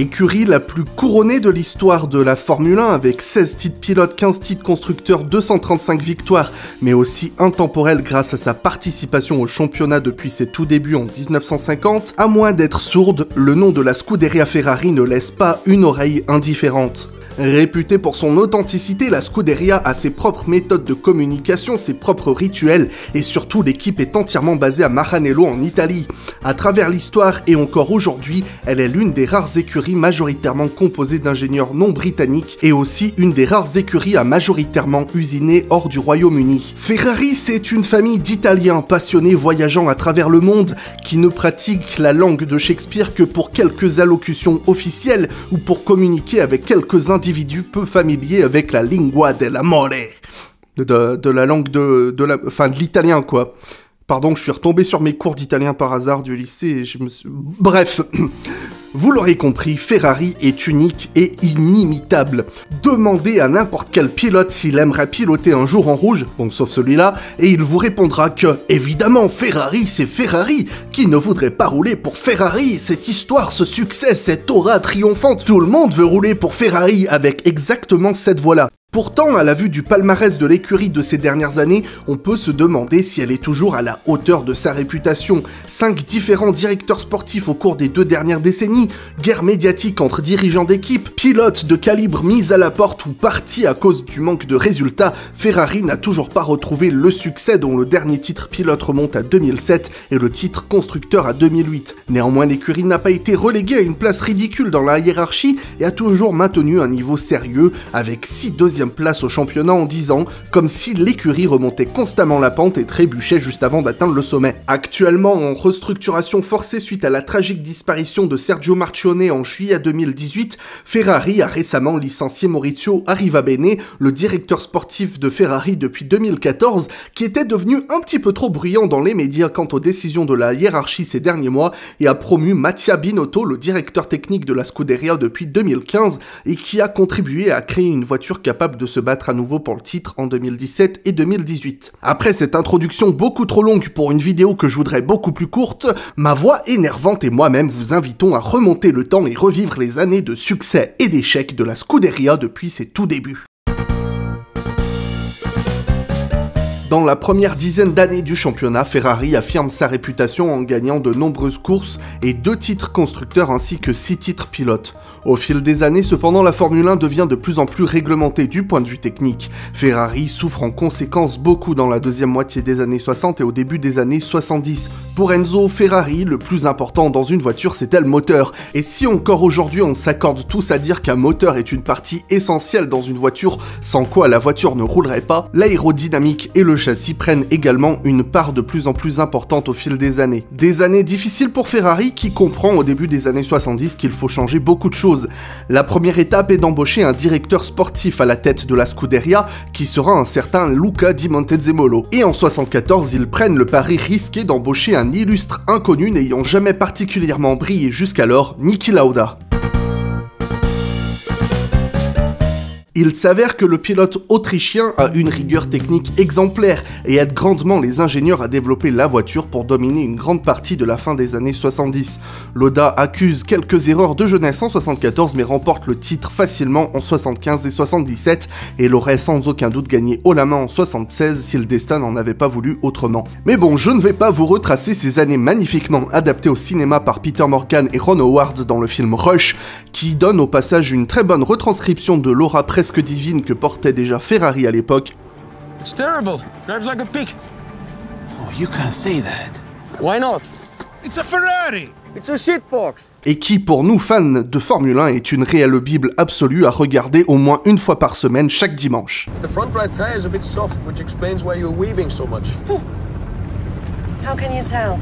Écurie la plus couronnée de l'histoire de la Formule 1 avec 16 titres pilotes, 15 titres constructeurs, 235 victoires, mais aussi intemporelle grâce à sa participation au championnat depuis ses tout débuts en 1950, à moins d'être sourde, le nom de la Scuderia Ferrari ne laisse pas une oreille indifférente. Réputée pour son authenticité, la Scuderia a ses propres méthodes de communication, ses propres rituels, et surtout l'équipe est entièrement basée à Maranello en Italie. À travers l'histoire et encore aujourd'hui, elle est l'une des rares écuries majoritairement composées d'ingénieurs non britanniques et aussi une des rares écuries à majoritairement usiner hors du Royaume-Uni. Ferrari, c'est une famille d'Italiens passionnés voyageant à travers le monde qui ne pratiquent la langue de Shakespeare que pour quelques allocutions officielles ou pour communiquer avec quelques individus individu peu familier avec la lingua dell'amore. De, de la langue de, de la, enfin, de l'italien, quoi. Pardon, je suis retombé sur mes cours d'italien par hasard du lycée et je me suis... Bref. Vous l'aurez compris, Ferrari est unique et inimitable. Demandez à n'importe quel pilote s'il aimerait piloter un jour en rouge, bon sauf celui-là, et il vous répondra que, évidemment, Ferrari c'est Ferrari. Qui ne voudrait pas rouler pour Ferrari Cette histoire, ce succès, cette aura triomphante, tout le monde veut rouler pour Ferrari avec exactement cette voix-là. Pourtant, à la vue du palmarès de l'écurie de ces dernières années, on peut se demander si elle est toujours à la hauteur de sa réputation. Cinq différents directeurs sportifs au cours des deux dernières décennies, guerre médiatique entre dirigeants d'équipe, pilotes de calibre mis à la porte ou partis à cause du manque de résultats, Ferrari n'a toujours pas retrouvé le succès dont le dernier titre pilote remonte à 2007 et le titre constructeur à 2008. Néanmoins, l'écurie n'a pas été reléguée à une place ridicule dans la hiérarchie et a toujours maintenu un niveau sérieux avec six deuxièmes place au championnat en 10 ans, comme si l'écurie remontait constamment la pente et trébuchait juste avant d'atteindre le sommet. Actuellement en restructuration forcée suite à la tragique disparition de Sergio Marchionne en juillet 2018, Ferrari a récemment licencié Maurizio Arrivabene, le directeur sportif de Ferrari depuis 2014, qui était devenu un petit peu trop bruyant dans les médias quant aux décisions de la hiérarchie ces derniers mois et a promu Mattia Binotto, le directeur technique de la Scuderia depuis 2015 et qui a contribué à créer une voiture capable de se battre à nouveau pour le titre en 2017 et 2018. Après cette introduction beaucoup trop longue pour une vidéo que je voudrais beaucoup plus courte, ma voix énervante et moi-même vous invitons à remonter le temps et revivre les années de succès et d'échecs de la Scuderia depuis ses tout débuts. Dans la première dizaine d'années du championnat, Ferrari affirme sa réputation en gagnant de nombreuses courses et deux titres constructeurs ainsi que six titres pilotes. Au fil des années, cependant, la Formule 1 devient de plus en plus réglementée du point de vue technique. Ferrari souffre en conséquence beaucoup dans la deuxième moitié des années 60 et au début des années 70. Pour Enzo Ferrari, le plus important dans une voiture, c'était le moteur. Et si encore aujourd'hui on s'accorde tous à dire qu'un moteur est une partie essentielle dans une voiture, sans quoi la voiture ne roulerait pas, l'aérodynamique et le châssis prennent également une part de plus en plus importante au fil des années. Des années difficiles pour Ferrari qui comprend au début des années 70 qu'il faut changer beaucoup de choses. La première étape est d'embaucher un directeur sportif à la tête de la Scuderia qui sera un certain Luca Di Montezemolo. Et en 74, ils prennent le pari risqué d'embaucher un illustre inconnu n'ayant jamais particulièrement brillé jusqu'alors, Niki Lauda. Il s'avère que le pilote autrichien a une rigueur technique exemplaire et aide grandement les ingénieurs à développer la voiture pour dominer une grande partie de la fin des années 70. Loda accuse quelques erreurs de jeunesse en 74 mais remporte le titre facilement en 75 et 77 et l'aurait sans aucun doute gagné haut la main en 76 si le destin n'en avait pas voulu autrement. Mais bon, je ne vais pas vous retracer ces années magnifiquement adaptées au cinéma par Peter Morgan et Ron Howard dans le film Rush, qui donne au passage une très bonne retranscription de l'aura presque presque divine que portait déjà Ferrari à l'époque. It's terrible. Drives like a pig. Oh, you can't say that. Why not? It's a Ferrari. It's a shitbox. Et qui, pour nous fans de Formule 1, est une réelle bible absolue à regarder au moins une fois par semaine chaque dimanche. The front right tire is a bit soft, which explains why you're weaving so much. How can you tell?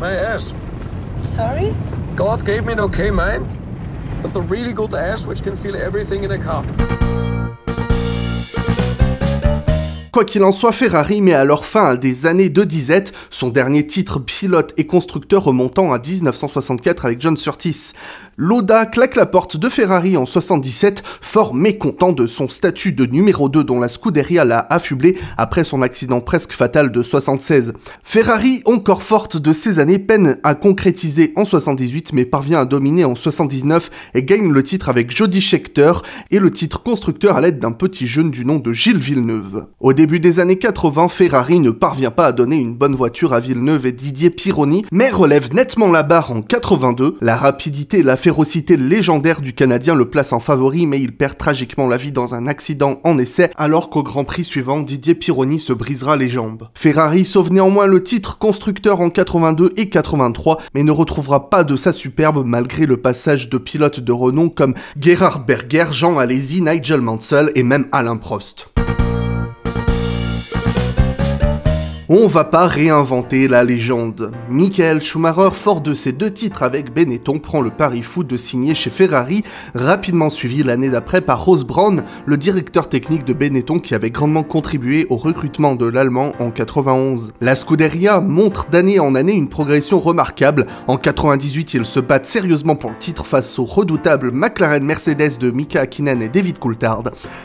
My ass. Sorry? God gave me an okay mind, but the really good ass which can feel everything in a car. Quoi qu'il en soit, Ferrari met alors fin à des années de disette, son dernier titre pilote et constructeur remontant à 1964 avec John Surtees. Loda claque la porte de Ferrari en 77, fort mécontent de son statut de numéro 2 dont la Scuderia l'a affublé après son accident presque fatal de 76. Ferrari, encore forte de ces années, peine à concrétiser en 78 mais parvient à dominer en 79 et gagne le titre avec Jody Scheckter et le titre constructeur à l'aide d'un petit jeune du nom de Gilles Villeneuve. Des années 80, Ferrari ne parvient pas à donner une bonne voiture à Villeneuve et Didier Pironi, mais relève nettement la barre en 82. La rapidité et la férocité légendaire du Canadien le placent en favori, mais il perd tragiquement la vie dans un accident en essai, alors qu'au Grand Prix suivant, Didier Pironi se brisera les jambes. Ferrari sauve néanmoins le titre constructeur en 82 et 83, mais ne retrouvera pas de sa superbe malgré le passage de pilotes de renom comme Gerhard Berger, Jean Alesi, Nigel Mansell et même Alain Prost. On va pas réinventer la légende. Michael Schumacher, fort de ses deux titres avec Benetton, prend le pari fou de signer chez Ferrari, rapidement suivi l'année d'après par Rose Brown, le directeur technique de Benetton qui avait grandement contribué au recrutement de l'Allemand en 91. La Scuderia montre d'année en année une progression remarquable. En 98, ils se battent sérieusement pour le titre face au redoutable McLaren Mercedes de Mika Hakkinen et David Coulthard.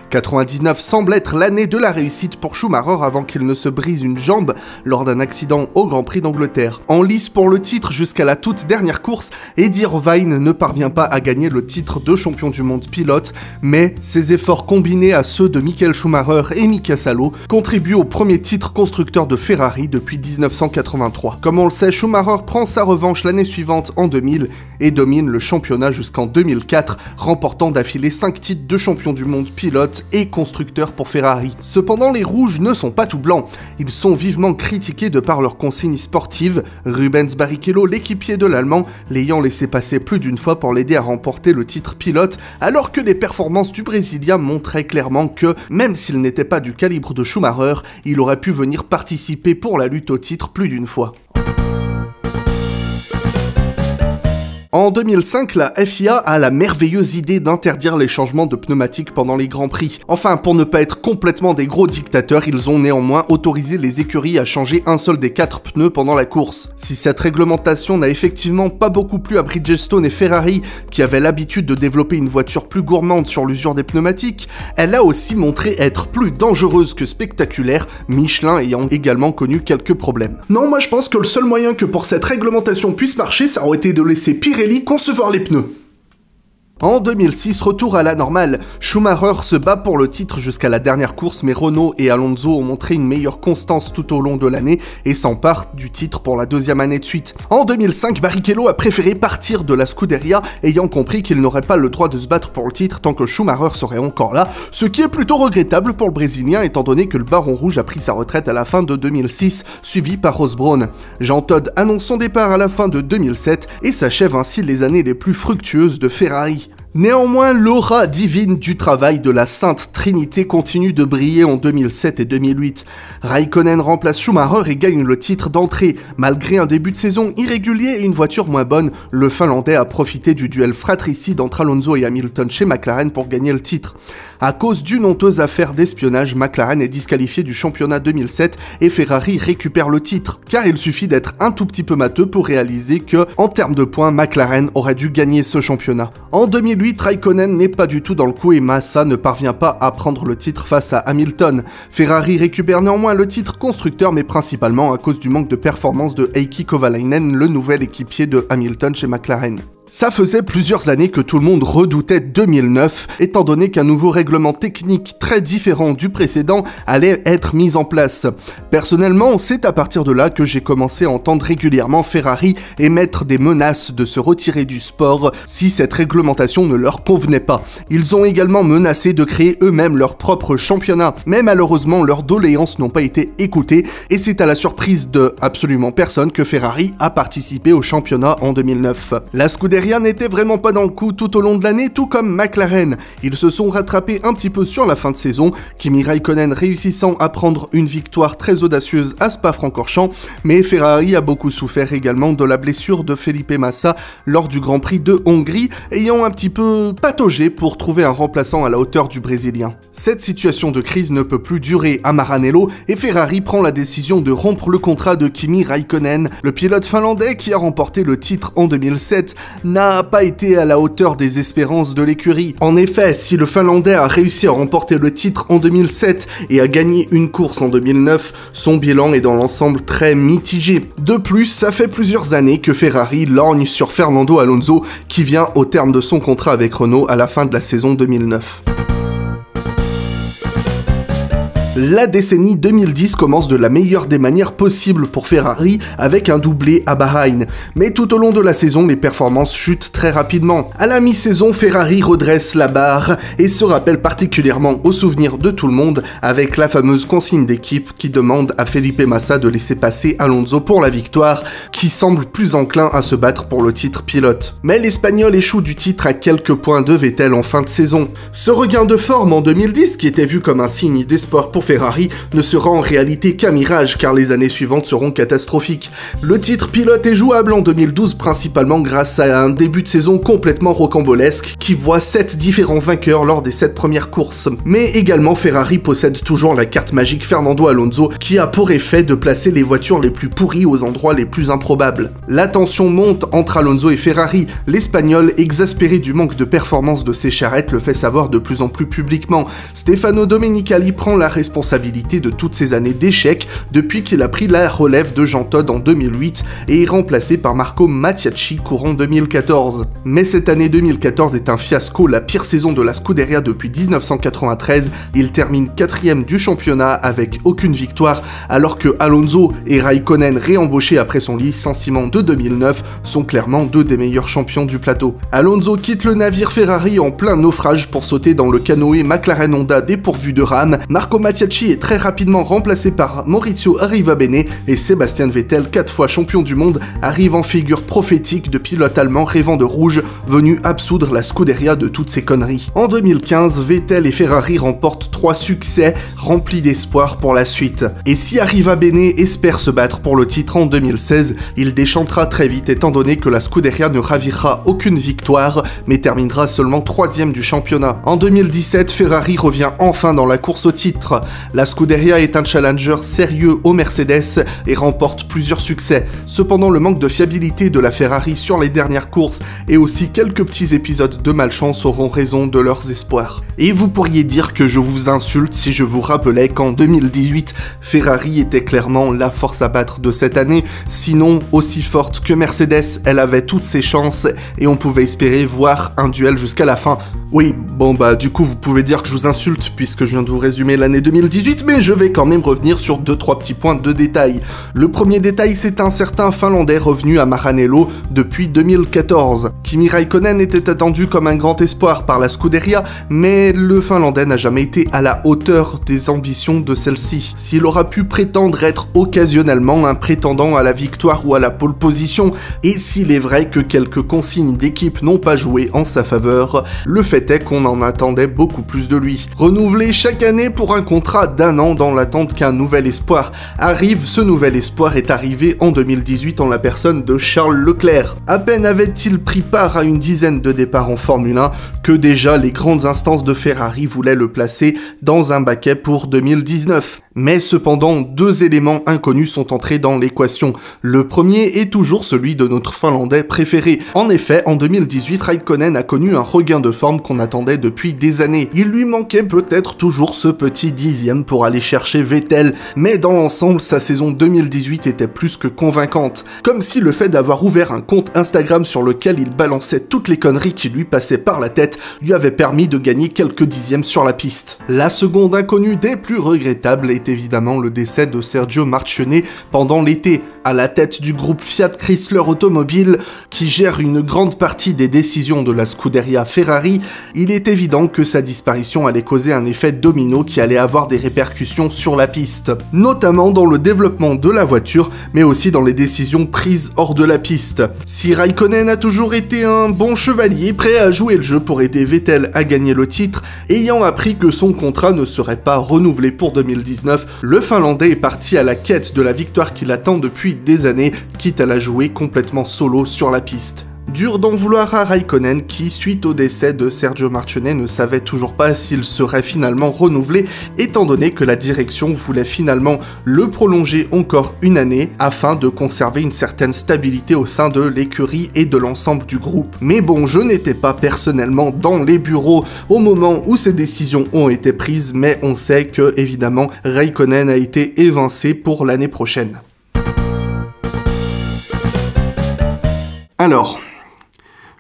99 semble être l'année de la réussite pour Schumacher avant qu'il ne se brise une jambe lors d'un accident au Grand Prix d'Angleterre. En lice pour le titre jusqu'à la toute dernière course, Eddie Irvine ne parvient pas à gagner le titre de champion du monde pilote, mais ses efforts combinés à ceux de Michael Schumacher et Mika Salo contribuent au premier titre constructeur de Ferrari depuis 1983. Comme on le sait, Schumacher prend sa revanche l'année suivante en 2000 et domine le championnat jusqu'en 2004, remportant d'affilée 5 titres de champion du monde pilote et constructeur pour Ferrari. Cependant, les rouges ne sont pas tout blancs, ils sont vivement critiqués de par leurs consignes sportives, Rubens Barrichello, l'équipier de l'Allemand, l'ayant laissé passer plus d'une fois pour l'aider à remporter le titre pilote, alors que les performances du Brésilien montraient clairement que, même s'il n'était pas du calibre de Schumacher, il aurait pu venir participer pour la lutte au titre plus d'une fois. En 2005, la FIA a la merveilleuse idée d'interdire les changements de pneumatiques pendant les Grands Prix. Enfin, pour ne pas être complètement des gros dictateurs, ils ont néanmoins autorisé les écuries à changer un seul des quatre pneus pendant la course. Si cette réglementation n'a effectivement pas beaucoup plu à Bridgestone et Ferrari, qui avaient l'habitude de développer une voiture plus gourmande sur l'usure des pneumatiques, elle a aussi montré être plus dangereuse que spectaculaire, Michelin ayant également connu quelques problèmes. Non, moi je pense que le seul moyen que pour cette réglementation puisse marcher, ça aurait été de laisser Pirelli concevoir les pneus. En 2006, retour à la normale. Schumacher se bat pour le titre jusqu'à la dernière course, mais Renault et Alonso ont montré une meilleure constance tout au long de l'année et s'emparent du titre pour la deuxième année de suite. En 2005, Barrichello a préféré partir de la Scuderia, ayant compris qu'il n'aurait pas le droit de se battre pour le titre tant que Schumacher serait encore là, ce qui est plutôt regrettable pour le Brésilien étant donné que le Baron Rouge a pris sa retraite à la fin de 2006, suivi par Brown. Jean Todd annonce son départ à la fin de 2007 et s'achève ainsi les années les plus fructueuses de Ferrari. Néanmoins, l'aura divine du travail de la Sainte Trinité continue de briller en 2007 et 2008. Raikkonen remplace Schumacher et gagne le titre d'entrée. Malgré un début de saison irrégulier et une voiture moins bonne, le Finlandais a profité du duel fratricide entre Alonso et Hamilton chez McLaren pour gagner le titre. À cause d'une honteuse affaire d'espionnage, McLaren est disqualifié du championnat 2007 et Ferrari récupère le titre. Car il suffit d'être un tout petit peu matheux pour réaliser que, en termes de points, McLaren aurait dû gagner ce championnat. En 2008, Raikkonen n'est pas du tout dans le coup et Massa ne parvient pas à prendre le titre face à Hamilton. Ferrari récupère néanmoins le titre constructeur, mais principalement à cause du manque de performance de Heikki Kovalainen, le nouvel équipier de Hamilton chez McLaren. Ça faisait plusieurs années que tout le monde redoutait 2009, étant donné qu'un nouveau règlement technique très différent du précédent allait être mis en place. Personnellement, c'est à partir de là que j'ai commencé à entendre régulièrement Ferrari émettre des menaces de se retirer du sport si cette réglementation ne leur convenait pas. Ils ont également menacé de créer eux-mêmes leur propre championnat, mais malheureusement leurs doléances n'ont pas été écoutées et c'est à la surprise de absolument personne que Ferrari a participé au championnat en 2009. La n'était vraiment pas dans le coup tout au long de l'année, tout comme McLaren. Ils se sont rattrapés un petit peu sur la fin de saison, Kimi Raikkonen réussissant à prendre une victoire très audacieuse à Spa-Francorchamps, mais Ferrari a beaucoup souffert également de la blessure de Felipe Massa lors du Grand Prix de Hongrie, ayant un petit peu pataugé pour trouver un remplaçant à la hauteur du Brésilien. Cette situation de crise ne peut plus durer à Maranello et Ferrari prend la décision de rompre le contrat de Kimi Raikkonen, le pilote finlandais qui a remporté le titre en 2007, n'a pas été à la hauteur des espérances de l'écurie. En effet, si le Finlandais a réussi à remporter le titre en 2007 et a gagné une course en 2009, son bilan est dans l'ensemble très mitigé. De plus, ça fait plusieurs années que Ferrari lorgne sur Fernando Alonso qui vient au terme de son contrat avec Renault à la fin de la saison 2009. La décennie 2010 commence de la meilleure des manières possibles pour Ferrari avec un doublé à Bahreïn. Mais tout au long de la saison, les performances chutent très rapidement. À la mi-saison, Ferrari redresse la barre et se rappelle particulièrement au souvenir de tout le monde avec la fameuse consigne d'équipe qui demande à Felipe Massa de laisser passer Alonso pour la victoire, qui semble plus enclin à se battre pour le titre pilote. Mais l'Espagnol échoue du titre à quelques points de Vettel en fin de saison. Ce regain de forme en 2010, qui était vu comme un signe d'espoir pour Ferrari ne sera en réalité qu'un mirage car les années suivantes seront catastrophiques. Le titre pilote est jouable en 2012 principalement grâce à un début de saison complètement rocambolesque qui voit 7 différents vainqueurs lors des 7 premières courses. Mais également Ferrari possède toujours la carte magique Fernando Alonso qui a pour effet de placer les voitures les plus pourries aux endroits les plus improbables. La tension monte entre Alonso et Ferrari, l'espagnol exaspéré du manque de performance de ses charrettes le fait savoir de plus en plus publiquement. Stefano Domenicali prend la responsabilité responsabilité de toutes ces années d'échecs depuis qu'il a pris la relève de Jean Todt en 2008 et est remplacé par Marco Mattiacci courant 2014. Mais cette année 2014 est un fiasco, la pire saison de la Scuderia depuis 1993. Il termine quatrième du championnat avec aucune victoire, alors que Alonso et Raikkonen réembauchés après son licenciement de 2009 sont clairement deux des meilleurs champions du plateau. Alonso quitte le navire Ferrari en plein naufrage pour sauter dans le canoë McLaren Honda dépourvu de rames. Marco Mattiacci est très rapidement remplacé par Maurizio Arrivabene et Sébastien Vettel, quatre fois champion du monde, arrive en figure prophétique de pilote allemand rêvant de rouge, venu absoudre la Scuderia de toutes ces conneries. En 2015, Vettel et Ferrari remportent trois succès remplis d'espoir pour la suite. Et si Arrivabene espère se battre pour le titre en 2016, il déchantera très vite étant donné que la Scuderia ne ravira aucune victoire, mais terminera seulement troisième du championnat. En 2017, Ferrari revient enfin dans la course au titre. La Scuderia est un challenger sérieux au Mercedes et remporte plusieurs succès. Cependant, le manque de fiabilité de la Ferrari sur les dernières courses et aussi quelques petits épisodes de malchance auront raison de leurs espoirs. Et vous pourriez dire que je vous insulte si je vous rappelais qu'en 2018, Ferrari était clairement la force à battre de cette année, sinon aussi forte que Mercedes, elle avait toutes ses chances et on pouvait espérer voir un duel jusqu'à la fin. Oui, bon bah du coup vous pouvez dire que je vous insulte puisque je viens de vous résumer l'année 2018, mais je vais quand même revenir sur 2-3 petits points de détail. Le premier détail, c'est un certain Finlandais revenu à Maranello depuis 2014. Kimi Raikkonen était attendu comme un grand espoir par la Scuderia, mais le Finlandais n'a jamais été à la hauteur des ambitions de celle-ci. S'il aura pu prétendre être occasionnellement un prétendant à la victoire ou à la pole position, et s'il est vrai que quelques consignes d'équipe n'ont pas joué en sa faveur, le fait qu'on en attendait beaucoup plus de lui. Renouvelé chaque année pour un contrat d'un an dans l'attente qu'un nouvel espoir arrive, ce nouvel espoir est arrivé en 2018 en la personne de Charles Leclerc. À peine avait-il pris part à une dizaine de départs en Formule 1 que déjà les grandes instances de Ferrari voulaient le placer dans un baquet pour 2019. Mais cependant, deux éléments inconnus sont entrés dans l'équation. Le premier est toujours celui de notre Finlandais préféré. En effet, en 2018, Raikkonen a connu un regain de forme attendait depuis des années. Il lui manquait peut-être toujours ce petit dixième pour aller chercher Vettel, mais dans l'ensemble, sa saison 2018 était plus que convaincante. Comme si le fait d'avoir ouvert un compte Instagram sur lequel il balançait toutes les conneries qui lui passaient par la tête lui avait permis de gagner quelques dixièmes sur la piste. La seconde inconnue des plus regrettables est évidemment le décès de Sergio Marchionnet pendant l'été, à la tête du groupe Fiat Chrysler Automobile qui gère une grande partie des décisions de la Scuderia Ferrari, il est évident que sa disparition allait causer un effet domino qui allait avoir des répercussions sur la piste, notamment dans le développement de la voiture, mais aussi dans les décisions prises hors de la piste. Si Raikkonen a toujours été un bon chevalier, prêt à jouer le jeu pour aider Vettel à gagner le titre, ayant appris que son contrat ne serait pas renouvelé pour 2019, le Finlandais est parti à la quête de la victoire qu'il attend depuis des années, quitte à la jouer complètement solo sur la piste. Dur d'en vouloir à Raikkonen qui, suite au décès de Sergio Marchionnet, ne savait toujours pas s'il serait finalement renouvelé, étant donné que la direction voulait finalement le prolonger encore une année afin de conserver une certaine stabilité au sein de l'écurie et de l'ensemble du groupe. Mais bon, je n'étais pas personnellement dans les bureaux au moment où ces décisions ont été prises, mais on sait que évidemment Raikkonen a été évincé pour l'année prochaine. Alors,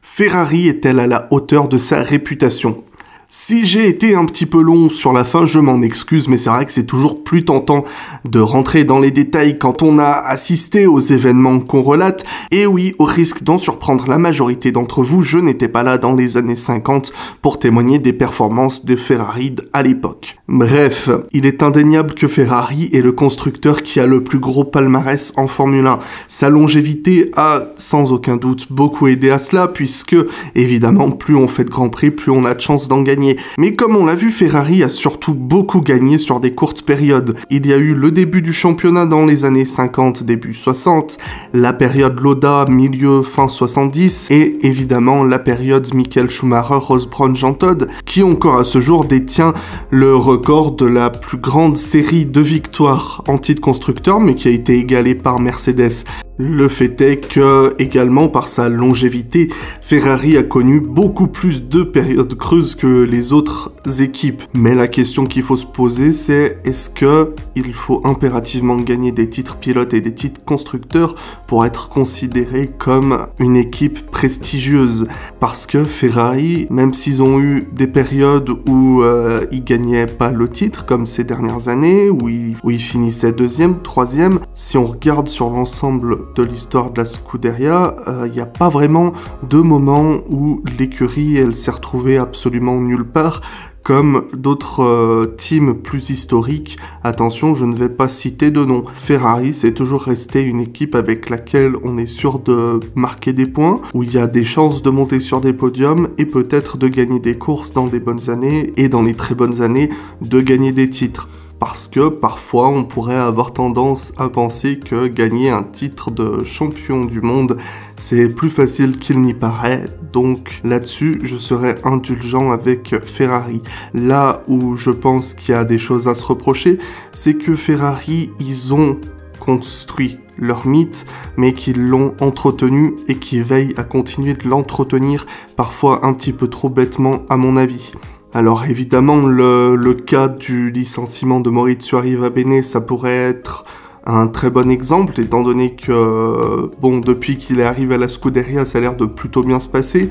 Ferrari est-elle à la hauteur de sa réputation? Si j'ai été un petit peu long sur la fin, je m'en excuse, mais c'est vrai que c'est toujours plus tentant de rentrer dans les détails quand on a assisté aux événements qu'on relate. Et oui, au risque d'en surprendre la majorité d'entre vous, je n'étais pas là dans les années 50 pour témoigner des performances de Ferrari à l'époque. Bref, il est indéniable que Ferrari est le constructeur qui a le plus gros palmarès en Formule 1. Sa longévité a sans aucun doute beaucoup aidé à cela, puisque évidemment, plus on fait de Grand Prix, plus on a de chances d'en gagner mais comme on l'a vu, Ferrari a surtout beaucoup gagné sur des courtes périodes. Il y a eu le début du championnat dans les années 50, début 60, la période Loda, milieu fin 70, et évidemment la période Michael Schumacher, Rose Brown, Jean Todt, qui encore à ce jour détient le record de la plus grande série de victoires en titre constructeur, mais qui a été égalé par Mercedes. Le fait est que, également par sa longévité, Ferrari a connu beaucoup plus de périodes creuses que les autres équipes. Mais la question qu'il faut se poser, c'est est-ce que il faut impérativement gagner des titres pilotes et des titres constructeurs pour être considéré comme une équipe prestigieuse? Parce que Ferrari, même s'ils ont eu des périodes où euh, ils gagnaient pas le titre, comme ces dernières années, où ils, où ils finissaient deuxième, troisième, si on regarde sur l'ensemble de l'histoire de la Scuderia, il euh, n'y a pas vraiment de moment où l'écurie elle s'est retrouvée absolument nulle part comme d'autres euh, teams plus historiques. Attention, je ne vais pas citer de nom. Ferrari, c'est toujours resté une équipe avec laquelle on est sûr de marquer des points, où il y a des chances de monter sur des podiums et peut-être de gagner des courses dans des bonnes années et dans les très bonnes années de gagner des titres parce que parfois on pourrait avoir tendance à penser que gagner un titre de champion du monde c'est plus facile qu'il n'y paraît, donc là-dessus je serais indulgent avec Ferrari. Là où je pense qu'il y a des choses à se reprocher, c'est que Ferrari ils ont construit leur mythe, mais qu'ils l'ont entretenu et qui veillent à continuer de l'entretenir, parfois un petit peu trop bêtement à mon avis. Alors évidemment, le, cas du licenciement de Maurizio Arrivabene, ça pourrait être un très bon exemple, étant donné que, bon, depuis qu'il est arrivé à la Scuderia, ça a l'air de plutôt bien se passer,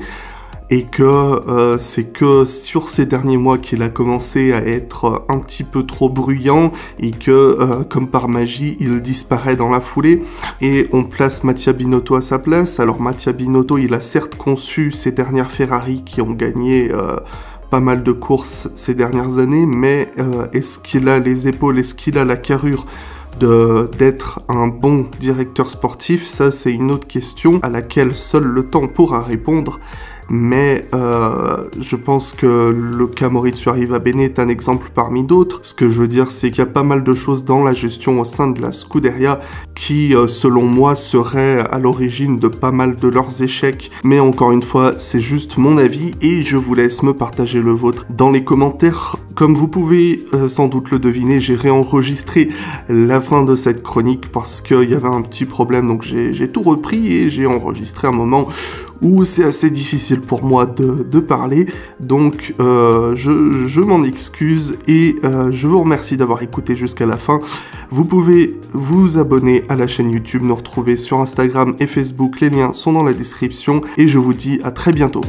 et que euh, c'est que sur ces derniers mois qu'il a commencé à être un petit peu trop bruyant, et que, euh, comme par magie, il disparaît dans la foulée, et on place Mattia Binotto à sa place. Alors Mattia Binotto, il a certes conçu ces dernières Ferrari qui ont gagné... Euh, mal de courses ces dernières années, mais euh, est-ce qu'il a les épaules, est-ce qu'il a la carrure d'être un bon directeur sportif? Ça, c'est une autre question à laquelle seul le temps pourra répondre mais euh, je pense que le cas Maurizio Arrivabene est un exemple parmi d'autres. Ce que je veux dire, c'est qu'il y a pas mal de choses dans la gestion au sein de la Scuderia qui, euh, selon moi, seraient à l'origine de pas mal de leurs échecs. Mais encore une fois, c'est juste mon avis et je vous laisse me partager le vôtre dans les commentaires. Comme vous pouvez euh, sans doute le deviner, j'ai réenregistré la fin de cette chronique parce qu'il y avait un petit problème, donc j'ai tout repris et j'ai enregistré un moment où c'est assez difficile pour moi de, parler. Donc euh, je, m'en excuse et euh, je vous remercie d'avoir écouté jusqu'à la fin. Vous pouvez vous abonner à la chaîne YouTube, nous retrouver sur Instagram et Facebook, les liens sont dans la description et je vous dis à très bientôt.